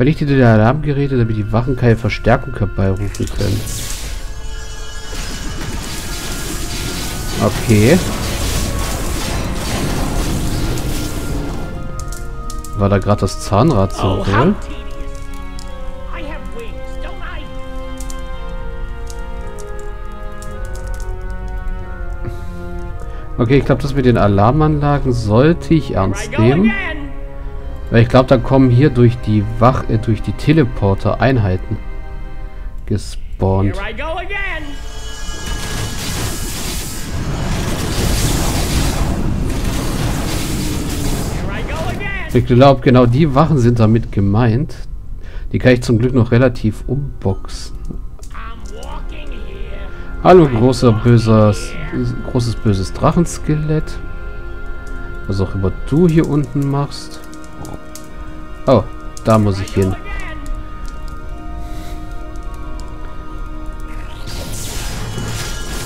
Vernichtete die Alarmgeräte, damit die Wachen keine Verstärkung herbeirufen können. Okay. War da gerade das? Oh, wings, don't I? Okay, ich glaube, das mit den Alarmanlagen sollte ich ernst nehmen. Weil ich glaube, da kommen hier durch die Wach, äh, durch die Teleporter Einheiten gespawnt. Ich glaube, genau die Wachen sind damit gemeint. Die kann ich zum Glück noch relativ umboxen. Hallo, großer böser, großes böses Drachenskelett. Was auch immer du hier unten machst. Oh, da muss ich hin.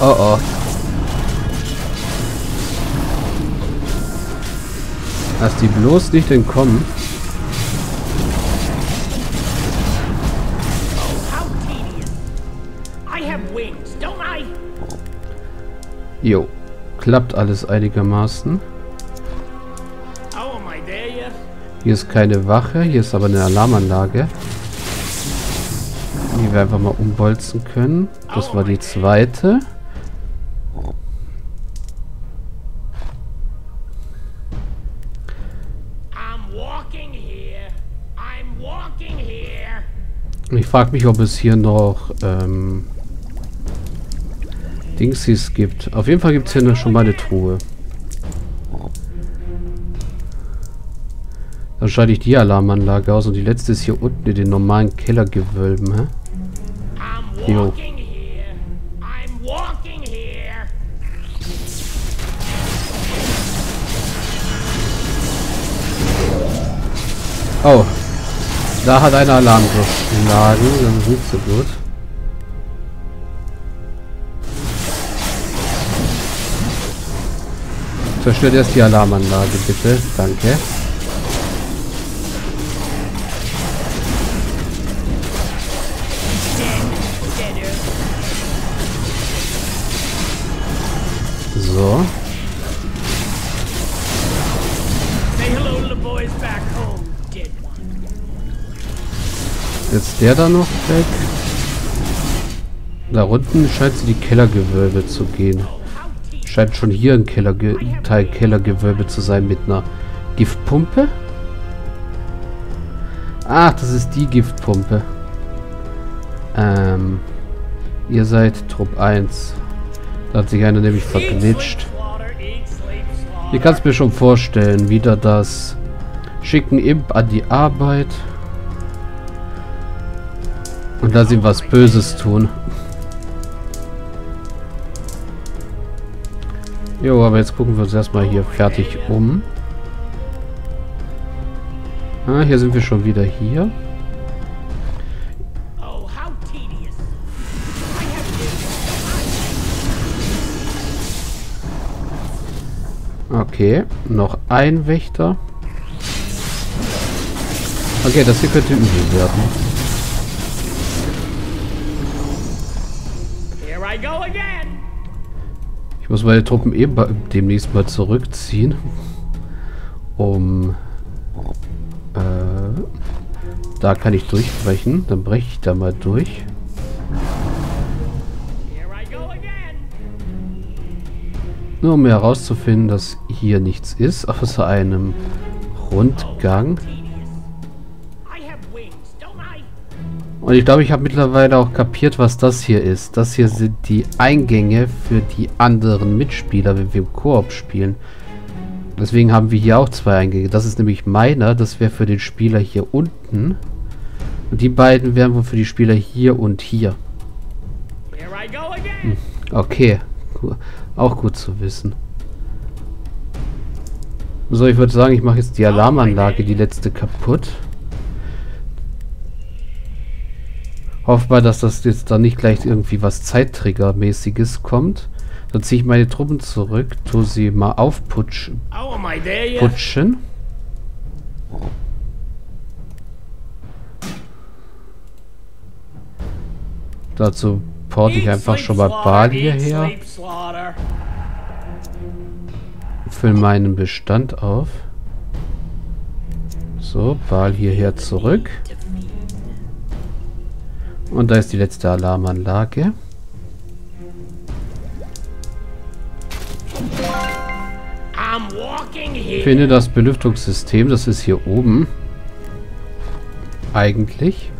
Oh oh. Lass die bloß nicht entkommen. Jo. Klappt alles einigermaßen. Hier ist keine Wache, hier ist aber eine Alarmanlage. Die wir einfach mal umbolzen können. Das war die zweite. Ich frage mich, ob es hier noch ähm, Dingsies gibt. Auf jeden Fall gibt es hier noch schon mal eine Truhe. Dann schalte ich die Alarmanlage aus und die letzte ist hier unten in den normalen Kellergewölben. Hä? Jo. Oh, da hat einer Alarm geschlagen. Das ist nicht so gut. Zerstört erst die Alarmanlage, bitte. Danke. Der da noch weg. Da unten scheint sie die Kellergewölbe zu gehen. Scheint schon hier ein Kellerge Teil Kellergewölbe zu sein mit einer Giftpumpe. Ach, das ist die Giftpumpe. Ähm, ihr seid Trupp 1. Da hat sich einer nämlich verglitscht. slaughter, eat, sleep, slaughter. Ich kann es mir schon vorstellen. Wieder das Schicken Imp an die Arbeit. Und lass ihm was Böses tun. Jo, aber jetzt gucken wir uns erstmal hier fertig um. Ah, hier sind wir schon wieder hier. Okay, noch ein Wächter. Okay, das hier könnte übel werden. Ich muss meine Truppen eben ba- demnächst mal zurückziehen. Um... Äh, da kann ich durchbrechen. Dann breche ich da mal durch. Nur um herauszufinden, dass hier nichts ist, außer einem Rundgang. Und ich glaube, ich habe mittlerweile auch kapiert, was das hier ist. Das hier sind die Eingänge für die anderen Mitspieler, wenn wir im Koop spielen. Deswegen haben wir hier auch zwei Eingänge. Das ist nämlich meiner, das wäre für den Spieler hier unten. Und die beiden wären wohl für die Spieler hier und hier. Again. Okay, auch gut zu wissen. So, ich würde sagen, ich mache jetzt die Alarmanlage, die letzte kaputt. Hoffen wir, dass das jetzt dann nicht gleich irgendwie was Zeittriggermäßiges kommt. Dann ziehe ich meine Truppen zurück, tue sie mal aufputschen. Putschen. Dazu porte ich einfach schon mal Bal hierher. Fülle meinen Bestand auf. So, Bal hierher zurück. Und da ist die letzte Alarmanlage. Finde das Belüftungssystem, das ist hier oben. Eigentlich.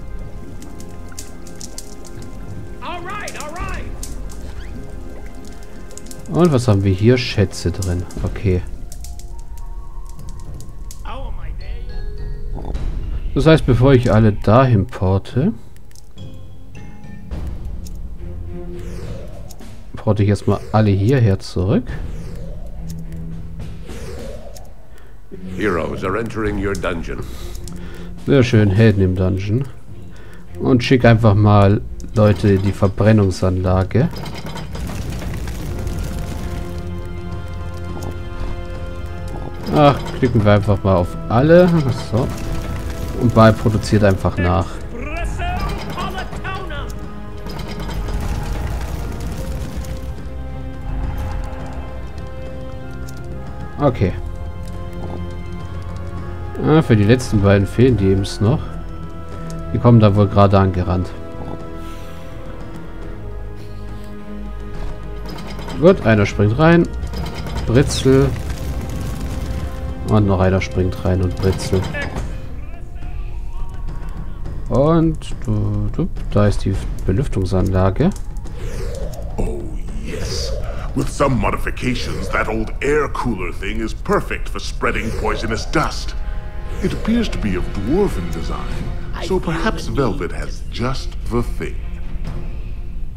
Und was haben wir hier? Schätze drin. Okay. Oh? Das heißt, bevor ich alle dahin porte, porte ich erstmal alle hierher zurück. Heroes are entering your dungeon. Sehr schön, Helden im Dungeon. Und schick einfach mal Leute in die Verbrennungsanlage. Ach, klicken wir einfach mal auf alle. So. Und Ball produziert einfach nach. Okay. Ah, für die letzten beiden fehlen die eben noch. Die kommen da wohl gerade angerannt. Gut, einer springt rein. Britzel. Und noch einer springt rein und Britzel. Und da ist die Belüftungsanlage. With some modifications, that old air cooler thing is perfect for spreading poisonous dust. It appears to be of dwarven design, so perhaps Velvet has just the thing.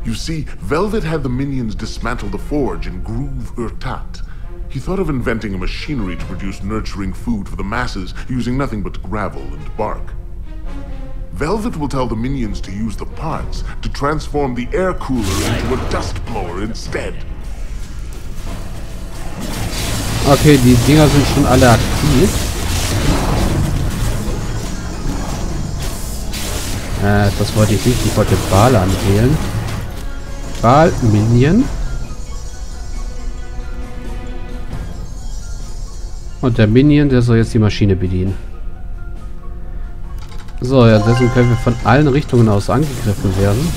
You see, Velvet had the minions dismantle the forge in Groove Urtat. He thought of inventing a machinery to produce nurturing food for the masses using nothing but gravel and bark. Velvet will tell the minions to use the parts to transform the air cooler into a dust blower instead. Okay, die Dinger sind schon alle aktiv. Äh, das wollte ich nicht. Ich wollte Bal anwählen. Bal Minion. Und der Minion, der soll jetzt die Maschine bedienen. So, ja, dessen können wir von allen Richtungen aus angegriffen werden.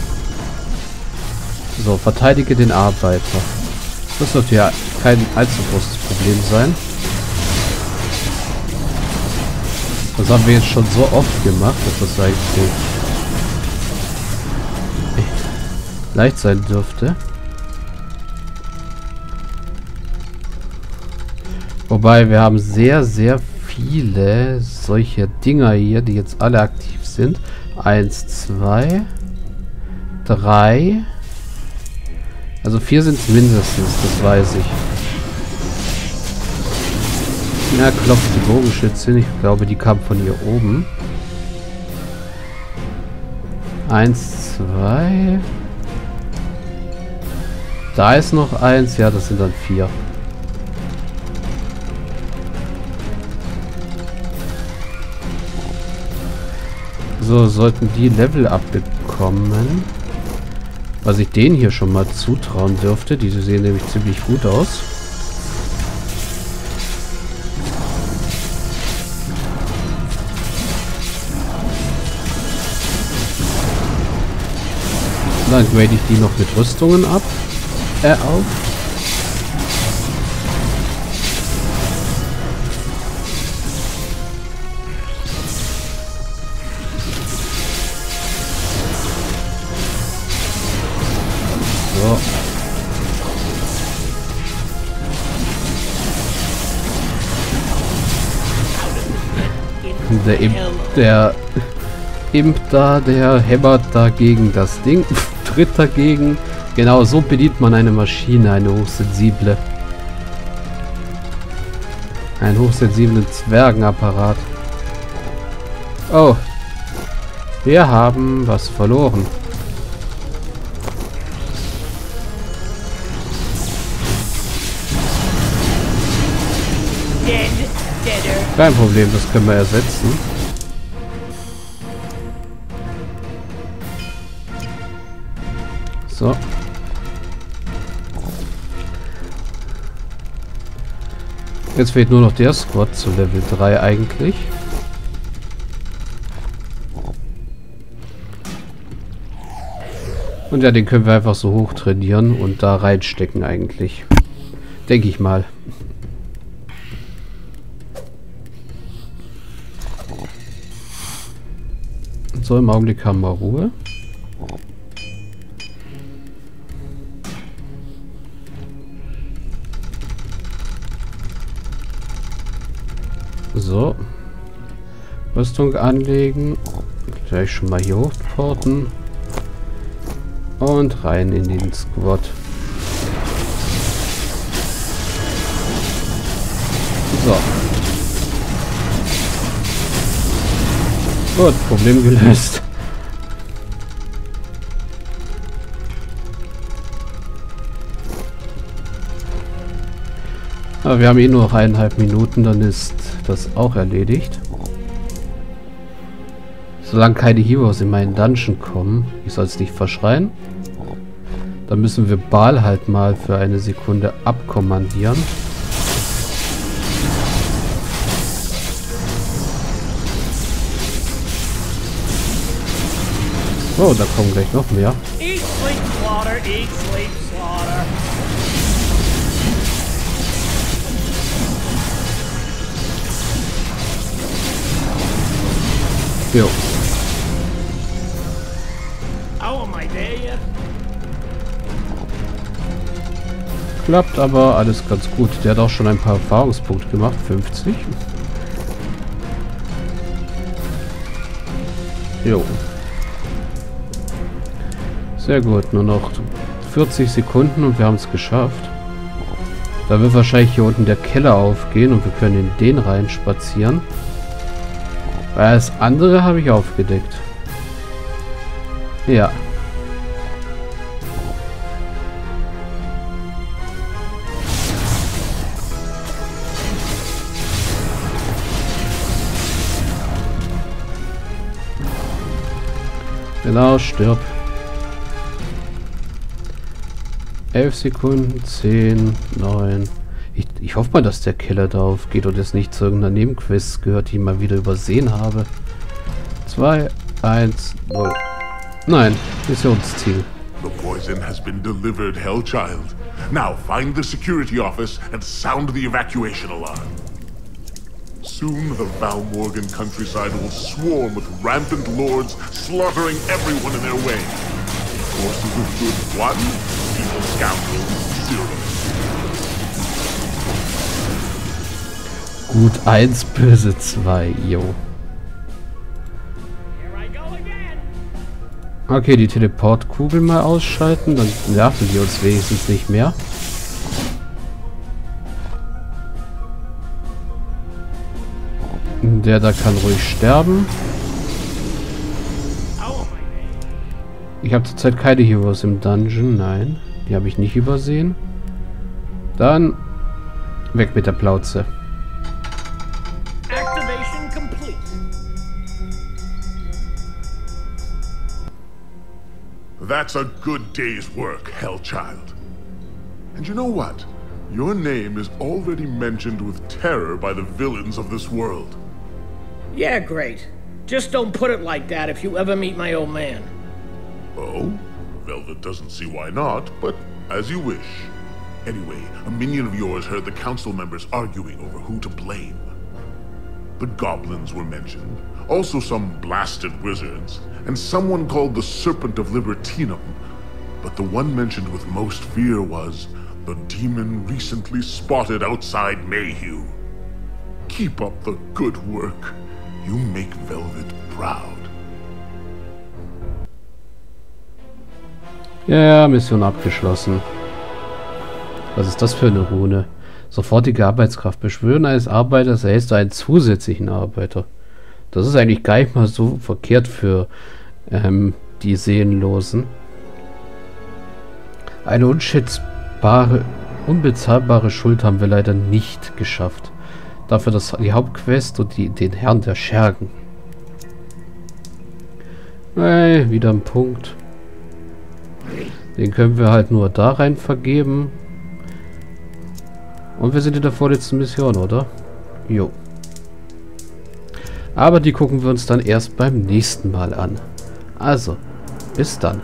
So, verteidige den Arbeiter. Das dürfte ja kein allzu großes Problem sein. Das haben wir jetzt schon so oft gemacht, dass das eigentlich leicht sein dürfte. Wobei wir haben sehr, sehr viele solche Dinger hier, die jetzt alle aktiv sind. Eins, zwei, drei. Also vier sind es mindestens, das weiß ich. Ja, klopft die Bogenschützin. Ich glaube, die kam von hier oben. Eins, zwei. Da ist noch eins. Ja, das sind dann vier. So, sollten die Level abbekommen. Was ich denen hier schon mal zutrauen dürfte. Diese sehen nämlich ziemlich gut aus. Dann grade ich die noch mit Rüstungen ab. Äh, auf. Der Imp, der Imp da, der hämmert dagegen das Ding, tritt dagegen. Genau so bedient man eine Maschine, eine hochsensible. Einen hochsensiblen Zwergenapparat. Oh. Wir haben was verloren. Kein Problem, das können wir ersetzen. So. Jetzt fehlt nur noch der Squad zu Level 3 eigentlich. Und ja, den können wir einfach so hoch trainieren und da reinstecken eigentlich. Denke ich mal. So, im Augenblick haben wir Ruhe. So. Rüstung anlegen. Gleich schon mal hier hochporten. Und rein in den Squad. Gut, Problem gelöst. Aber wir haben eh nur noch eineinhalb Minuten, dann ist das auch erledigt. Solange keine Heroes in meinen Dungeon kommen, ich soll es nicht verschreien, dann müssen wir Bal halt mal für eine Sekunde abkommandieren. Oh, da kommen gleich noch mehr. Eat, sleep, slaughter, eat, sleep, slaughter. Jo. Am I there yet? Klappt aber alles ganz gut. Der hat auch schon ein paar Erfahrungspunkte gemacht. 50. Jo. Sehr gut. Nur noch 40 Sekunden und wir haben es geschafft. Da wird wahrscheinlich hier unten der Keller aufgehen und wir können in den rein spazieren. Weil das andere habe ich aufgedeckt. Ja. Genau, stirb. 11 Sekunden, 10, 9. Ich, ich hoffe mal, dass der Keller da aufgeht und es nicht zu irgendeiner Nebenquest gehört, die ich mal wieder übersehen habe. 2, 1, 0. Nein, Missionsziel. The poison has been delivered, Hellchild. Now find the security office and sound the evacuation alarm. Soon the Val Morgan countryside will swarm with rampant lords, slaughtering everyone in their way. Forces of good one. Gut 1, böse 2, jo. Here I go again. Okay, die Teleportkugel mal ausschalten, dann nerven die uns wenigstens nicht mehr. Der da kann ruhig sterben. Ich habe zurzeit keine Heroes im Dungeon, nein. Die habe ich nicht übersehen. Dann weg mit der Plauze. That's a good day's work, Hellchild. And you know what? Your name is already mentioned with terror by the villains of this world. Yeah, great. Just don't put it like that if you ever meet my old man. Oh? Velvet doesn't see why not, but as you wish. Anyway, a minion of yours heard the council members arguing over who to blame. The goblins were mentioned, also some blasted wizards, and someone called the Serpent of Libertinum. But the one mentioned with most fear was the demon recently spotted outside Mayhew. Keep up the good work. You make Velvet proud. Ja, Mission abgeschlossen. Was ist das für eine Rune? Sofortige Arbeitskraft. Beschwören eines Arbeiters erhältst du einen zusätzlichen Arbeiter. Das ist eigentlich gar nicht mal so verkehrt für ähm, die Seelenlosen. Eine unschätzbare, unbezahlbare Schuld haben wir leider nicht geschafft. Dafür das, die Hauptquest und die, den Herrn der Schergen. Hey, wieder ein Punkt. Den können wir halt nur da rein vergeben. Und wir sind in der vorletzten Mission, oder? Jo. Aber die gucken wir uns dann erst beim nächsten Mal an. Also, bis dann.